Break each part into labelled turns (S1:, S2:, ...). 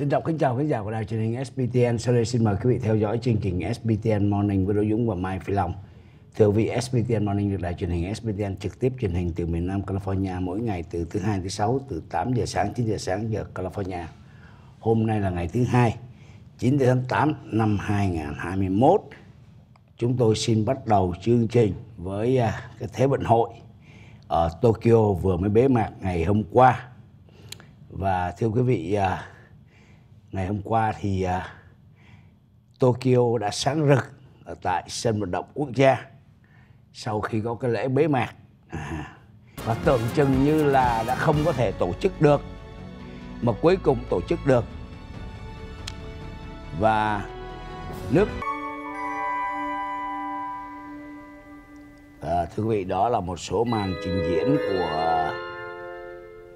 S1: Trân trọng kính chào khán giả của đài truyền hình SBTN. Sau đây xin mời quý vị theo dõi chương trình SBTN Morning với Đỗ Dũng và Mai Phi Long. Thưa quý vị, SBTN Morning được đài truyền hình SBTN trực tiếp truyền hình từ miền Nam California mỗi ngày từ thứ hai thứ sáu từ 8 giờ sáng 9 giờ sáng giờ California. Hôm nay là ngày thứ hai 9 tháng 8 năm 2021. Chúng tôi xin bắt đầu chương trình với à, cái Thế vận hội ở Tokyo vừa mới bế mạc ngày hôm qua. Và thưa quý vị, à, ngày hôm qua thì uh, Tokyo đã sáng rực ở tại sân vận động quốc gia sau khi có cái lễ bế mạc. À, và tưởng chừng như là đã không có thể tổ chức được mà cuối cùng tổ chức được. Và nước à, thưa quý vị đó là một số màn trình diễn của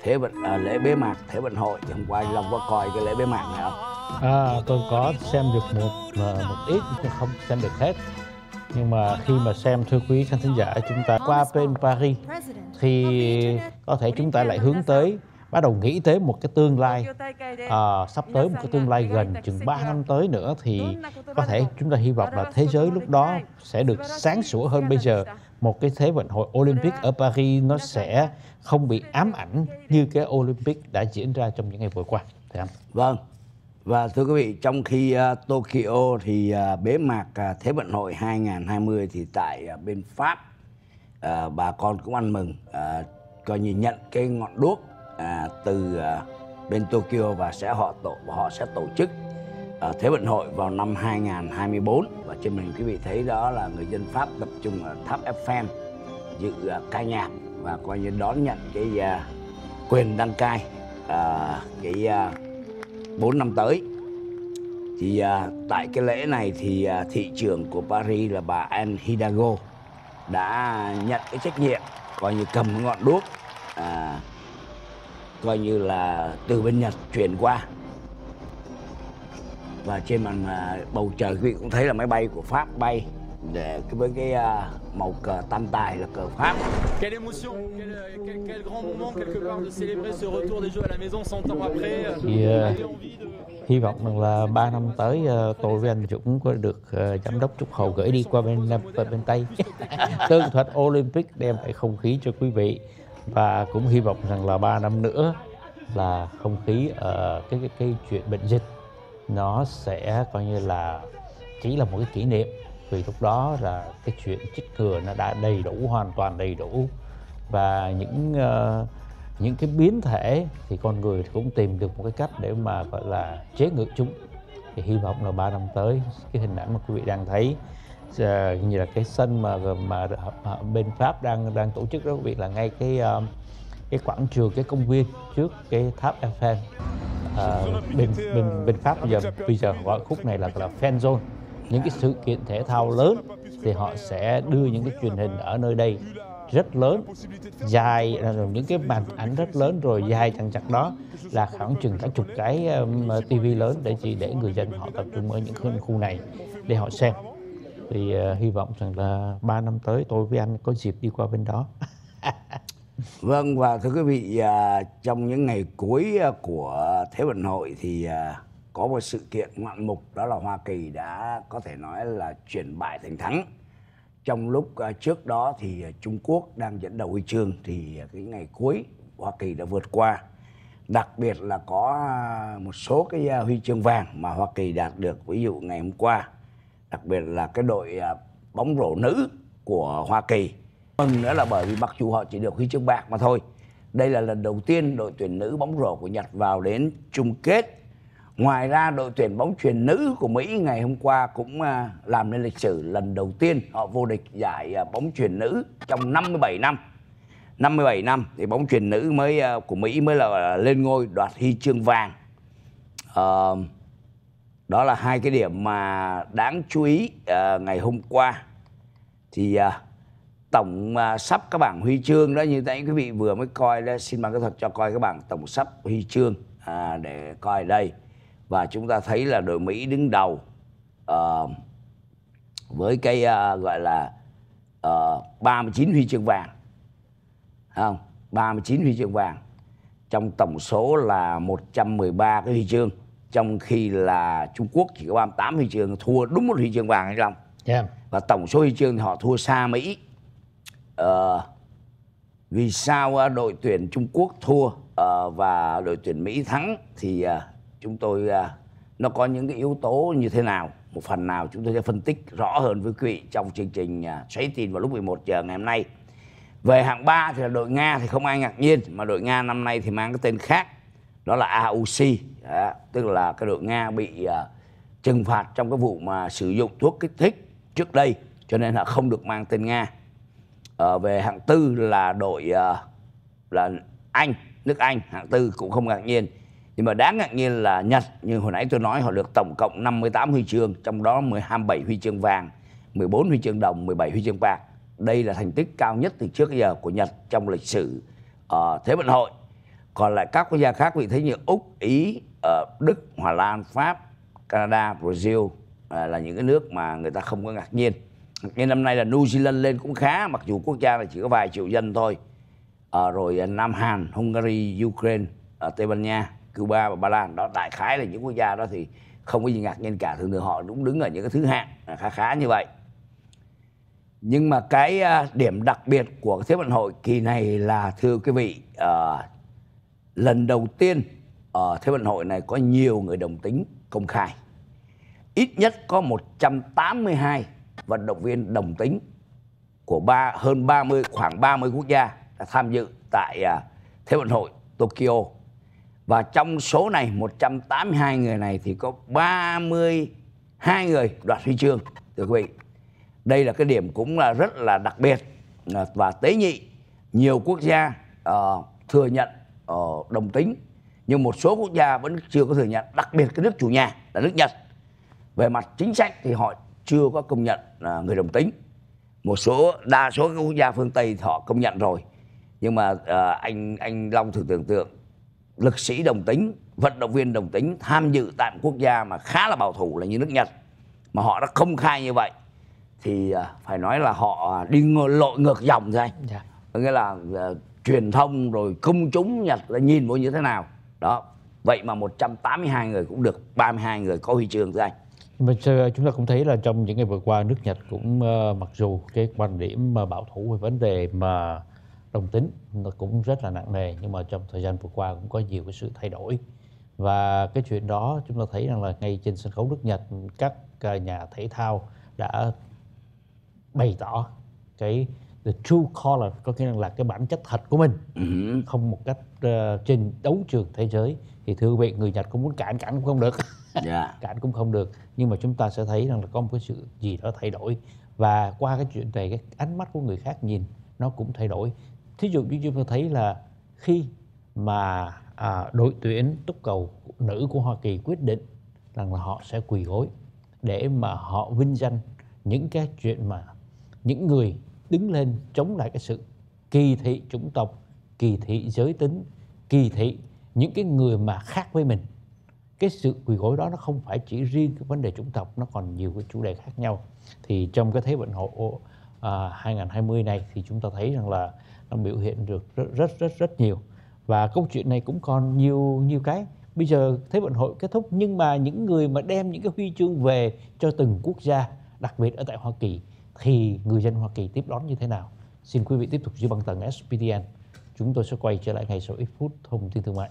S1: thế vận à, lễ bế mạc thế vận hội thì hôm qua anh long có coi cái lễ bế mạc này không
S2: À, tôi có xem được một à, một ít nhưng không xem được hết. Nhưng mà khi mà xem thưa quý khán thính giả chúng ta qua bên Paris thì có thể chúng ta lại hướng tới bắt đầu nghĩ tới một cái tương lai à, sắp tới một cái tương lai gần chừng 3 năm tới nữa thì có thể chúng ta hy vọng là thế giới lúc đó sẽ được sáng sủa hơn bây giờ một cái thế vận hội Olympic ở Paris nó sẽ không bị ám ảnh như cái Olympic đã diễn ra trong những ngày vừa qua. Thưa anh.
S1: Vâng. Và thưa quý vị, trong khi uh, Tokyo thì uh, bế mạc uh, Thế vận hội 2020 thì tại uh, bên Pháp uh, bà con cũng ăn mừng uh, coi như nhận cái ngọn đuốc à, từ à, bên Tokyo và sẽ họ tổ họ sẽ tổ chức à, Thế vận hội vào năm 2024 và trên mình quý vị thấy đó là người dân Pháp tập trung ở tháp Eiffel dự à, ca nhạc và coi như đón nhận cái à, quyền đăng cai à, cái à, 4 năm tới. Thì à, tại cái lễ này thì à, thị trưởng của Paris là bà Anne Hidalgo đã nhận cái trách nhiệm coi như cầm ngọn đuốc à, coi như là từ bên Nhật chuyển qua. Và trên màn à, bầu trời quý vị cũng thấy là máy bay của Pháp bay để cái- với cái à, màu cờ tam tài là cờ Pháp.
S3: Quelle émotion, quel, quel- quel grand moment quelque part de célébrer ce retour des Jeux à la maison 100 ans après.
S2: Thì,
S3: de-
S2: hy vọng rằng là 3 năm tới ờ, tôi với anh Dũng có được ờ, giám đốc Trúc Hầu gửi đi qua bên Nam qua bên Tây. Tường thuật Olympic đem lại không khí cho quý vị và cũng hy vọng rằng là 3 năm nữa là không khí ở cái cái, cái chuyện bệnh dịch nó sẽ coi như là chỉ là một cái kỷ niệm. Vì lúc đó là cái chuyện chích ngừa nó đã đầy đủ hoàn toàn đầy đủ. Và những uh, những cái biến thể thì con người cũng tìm được một cái cách để mà gọi là chế ngự chúng. Thì hy vọng là ba năm tới cái hình ảnh mà quý vị đang thấy Ờ, như là cái sân mà mà bên Pháp đang đang tổ chức đó quý vị là ngay cái ờ, cái quảng trường cái công viên trước cái tháp Eiffel. À, bên bên bên Pháp bây giờ bây giờ gọi khúc này là gọi là fan zone. Những cái sự kiện thể thao lớn thì họ sẽ đưa những cái truyền hình ở nơi đây rất lớn dài những cái màn ảnh rất lớn rồi dài chẳng chặt đó là khoảng chừng cả chục cái um, tivi lớn để chỉ để người dân họ tập trung ở những khu này để họ xem thì uh, hy vọng rằng là 3 năm tới tôi với anh có dịp đi qua bên đó
S1: Vâng và thưa quý vị uh, trong những ngày cuối ờ, của Thế vận hội thì uh, có một sự kiện ngoạn mục đó là Hoa Kỳ đã có thể nói là chuyển bại thành thắng. Trong lúc uh, trước đó thì Trung Quốc đang dẫn đầu huy chương thì cái ngày cuối Hoa Kỳ đã vượt qua. Đặc biệt là có một số cái huy chương vàng mà Hoa Kỳ đạt được ví dụ ngày hôm qua. Đặc biệt là cái đội à, bóng rổ nữ của Hoa Kỳ. Hơn nữa là bởi vì mặc dù họ chỉ được huy chương bạc mà thôi đây là lần đầu tiên đội tuyển nữ bóng rổ của Nhật vào đến chung kết. Ngoài ra đội tuyển bóng chuyền nữ của Mỹ ngày hôm qua cũng à, làm nên lịch sử lần đầu tiên họ vô địch giải à, bóng chuyền nữ trong 57 năm. 57 năm thì bóng chuyền nữ mới của Mỹ mới là lên ngôi đoạt huy chương vàng. Uh, đó là hai cái điểm mà đáng chú ý à, ngày hôm qua. Thì à, tổng à, sắp các bảng huy chương đó như nãy quý vị vừa mới coi đó xin ban kỹ thuật cho coi cái bảng tổng sắp huy chương à, để coi đây. Và chúng ta thấy là đội Mỹ đứng đầu ờ, với cái à, gọi là uh, 39 huy chương vàng. Không? 39 huy chương vàng. Trong tổng số là 113 cái huy chương trong khi là Trung Quốc chỉ có 38 huy chương thua đúng một huy chương vàng anh Long
S2: yeah.
S1: và tổng số huy chương thì họ thua xa Mỹ. Ờ, vì sao ờ, đội tuyển Trung Quốc thua ờ, và đội tuyển Mỹ thắng thì ờ, chúng tôi nó có những cái yếu tố như thế nào? Một phần nào chúng tôi sẽ phân tích rõ hơn với quý vị trong chương trình xoáy tin vào lúc 11 giờ ngày hôm nay. Về hạng 3 thì là đội Nga thì không ai ngạc nhiên mà đội Nga năm nay thì mang cái tên khác đó là AUC à, tức là cái đội Nga bị à, trừng phạt trong cái vụ mà sử dụng thuốc kích thích trước đây cho nên là không được mang tên Nga. À, về hạng tư là đội à, là Anh nước Anh hạng tư cũng không ngạc nhiên. Nhưng mà đáng ngạc nhiên là Nhật như hồi nãy tôi nói họ được tổng cộng 58 huy chương trong đó 10 27 huy chương vàng 14 huy chương đồng 17 huy chương bạc. Đây là thành tích cao nhất từ trước giờ của Nhật trong lịch sử uh, thế vận hội còn lại các quốc gia khác vị thấy như Úc Ý ờ, Đức Hà Lan Pháp Canada Brazil ờ, là những cái nước mà người ta không có ngạc nhiên. Nhưng năm nay là New Zealand lên cũng khá mặc dù quốc gia này chỉ có vài triệu dân thôi. À, rồi Nam Hàn, Hungary, Ukraine, ờ, Tây Ban Nha, Cuba và Ba Lan. Đó đại khái là những quốc gia đó thì không có gì ngạc nhiên cả. Thường thường họ cũng đứng ở những cái thứ hạng khá khá như vậy. Nhưng mà cái điểm đặc biệt của Thế vận hội kỳ này là thưa quý vị à, lần đầu tiên ở Thế vận hội này có nhiều người đồng tính công khai ít nhất có 182 vận động viên đồng tính của ba hơn 30 khoảng 30 quốc gia đã tham dự tại à, Thế vận hội Tokyo. Và trong số này 182 người này thì có 32 người đoạt huy chương thưa quý vị. Đây là cái điểm cũng là rất là đặc biệt à, và tế nhị. Nhiều quốc gia uh, thừa nhận Ờ, đồng tính. Nhưng một số quốc gia vẫn chưa có thừa nhận, đặc biệt cái nước chủ nhà là nước Nhật. Về mặt chính sách thì họ chưa có công nhận người đồng tính. Một số đa số các quốc gia phương tây họ công nhận rồi. Nhưng mà ờ, anh anh long thử tưởng tượng lực sĩ đồng tính vận động viên đồng tính tham dự tại một quốc gia mà khá là bảo thủ là như nước nhật mà họ đã công khai như vậy thì ờ, phải nói là họ đi ngồi lội ngược dòng rồi anh.
S2: Yeah
S1: có nghĩa là uh, truyền thông rồi công chúng nhật là nhìn vô như thế nào. Đó vậy mà 182 người cũng được 32 người có huy chương thưa anh.
S2: Mà chúng ta cũng thấy là trong những ngày vừa qua nước Nhật cũng uh, mặc dù cái quan điểm mà bảo thủ về vấn đề mà đồng tính nó cũng rất là nặng nề nhưng mà trong thời gian vừa qua cũng có nhiều cái sự thay đổi. Và cái chuyện đó chúng ta thấy rằng là ngay trên sân khấu nước Nhật các ờ, nhà thể thao đã bày tỏ cái the true color có nghĩa là cái bản chất thật của mình.
S1: Ừ.
S2: không một cách ờ, trên đấu trường thế giới. Thì thưa quý vị người Nhật cũng muốn cản cản cũng không được.
S1: Dạ.
S2: Cản cũng không được. Nhưng mà chúng ta sẽ thấy rằng là có một cái sự gì đó thay đổi. Và qua cái chuyện này cái ánh mắt của người khác nhìn nó cũng thay đổi. Thí dụ như chúng ta thấy là khi mà à, đội tuyển túc cầu nữ của Hoa Kỳ quyết định rằng là họ sẽ quỳ gối để mà họ vinh danh những cái chuyện mà những người đứng lên chống lại cái sự kỳ thị chủng tộc kỳ thị giới tính kỳ thị những cái người mà khác với mình. Cái sự quỳ gối đó nó không phải chỉ riêng cái vấn đề chủng tộc nó còn nhiều cái chủ đề khác nhau. Thì trong cái thế vận hội à, 2020 này thì chúng ta thấy rằng là nó biểu hiện được rất rất rất rất nhiều. Và câu chuyện này cũng còn nhiều nhiều cái. Bây giờ thế vận hội kết thúc nhưng mà những người mà đem những cái huy chương về cho từng quốc gia đặc biệt ở tại Hoa Kỳ thì người dân Hoa Kỳ tiếp đón như thế nào? Xin quý vị tiếp tục dưới băng tầng SPTN. Chúng tôi sẽ quay trở lại ngay sau ít phút thông tin thương mại.